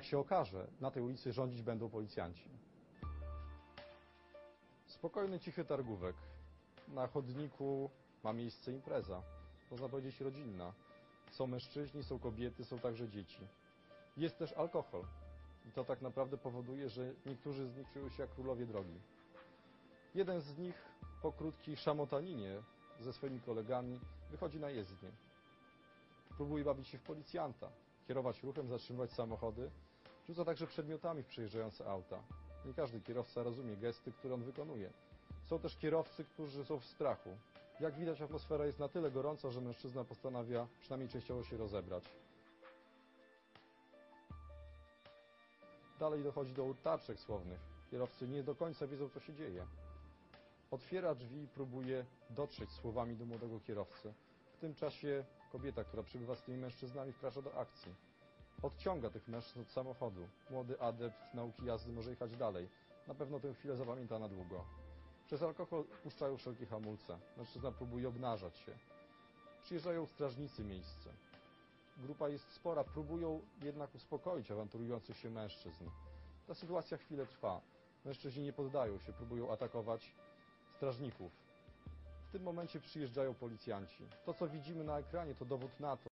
Jak się okaże, na tej ulicy rządzić będą policjanci. Spokojny, cichy targówek. Na chodniku ma miejsce impreza. Można powiedzieć rodzinna. Są mężczyźni, są kobiety, są także dzieci. Jest też alkohol. I to tak naprawdę powoduje, że niektórzy z nich czują się jak królowie drogi. Jeden z nich po krótkiej szamotaninie ze swoimi kolegami wychodzi na jezdnię. Próbuje bawić się w policjanta, kierować ruchem, zatrzymywać samochody, rzuca także przedmiotami w przejeżdżające auta. Nie każdy kierowca rozumie gesty, które on wykonuje. Są też kierowcy, którzy są w strachu. Jak widać, atmosfera jest na tyle gorąca, że mężczyzna postanawia przynajmniej częściowo się rozebrać. Dalej dochodzi do tarczek słownych. Kierowcy nie do końca wiedzą, co się dzieje. Otwiera drzwi i próbuje dotrzeć słowami do młodego kierowcy. W tym czasie kobieta, która przybywa z tymi mężczyznami, wkracza do akcji. Odciąga tych mężczyzn od samochodu. Młody adept nauki jazdy może jechać dalej. Na pewno tę chwilę zapamięta na długo. Przez alkohol puszczają wszelkie hamulce. Mężczyzna próbuje obnażać się. Przyjeżdżają strażnicy miejsce. Grupa jest spora, próbują jednak uspokoić awanturujących się mężczyzn. Ta sytuacja chwilę trwa. Mężczyźni nie poddają się, próbują atakować strażników. W tym momencie przyjeżdżają policjanci. To, co widzimy na ekranie, to dowód na to,